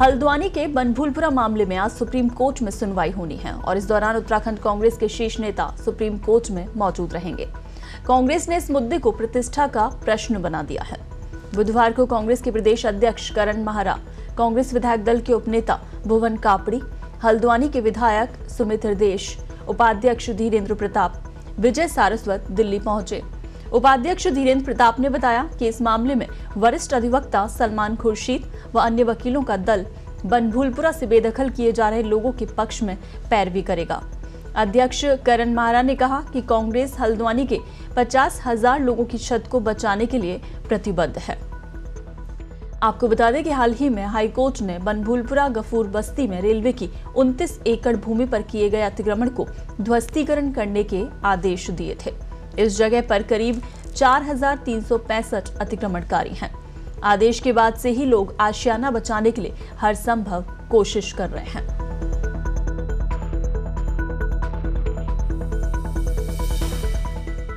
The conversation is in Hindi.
हल्द्वानी के बनभूलपुरा मामले में आज सुप्रीम कोर्ट में सुनवाई होनी है और इस दौरान उत्तराखंड कांग्रेस के शीर्ष नेता सुप्रीम कोर्ट में मौजूद रहेंगे। कांग्रेस ने इस मुद्दे को प्रतिष्ठा का प्रश्न बना दिया है। बुधवार को कांग्रेस के प्रदेश अध्यक्ष करण महारा, कांग्रेस विधायक दल के उपनेता भुवन कापड़ी, हल्द्वानी के विधायक सुमित देश, उपाध्यक्ष धीरेन्द्र प्रताप, विजय सारस्वत दिल्ली पहुँचे। उपाध्यक्ष धीरेन्द्र प्रताप ने बताया कि इस मामले में वरिष्ठ अधिवक्ता सलमान खुर्शीद व अन्य वकीलों का दल बनभूलपुरा से बेदखल किए जा रहे लोगों के पक्ष में पैरवी करेगा। अध्यक्ष करण मारा ने कहा कि कांग्रेस हल्द्वानी के पचास हज़ार लोगों की छत को बचाने के लिए प्रतिबद्ध है। आपको बता दें कि हाल ही में हाईकोर्ट ने बनभूलपुरा गफूर बस्ती में रेलवे की 29 एकड़ भूमि पर किए गए अतिक्रमण को ध्वस्तीकरण करने के आदेश दिए थे। इस जगह पर करीब चार हज़ार तीन सौ पैंसठ अतिक्रमणकारी हैं। आदेश के बाद से ही लोग आशियाना बचाने के लिए हर संभव कोशिश कर रहे हैं।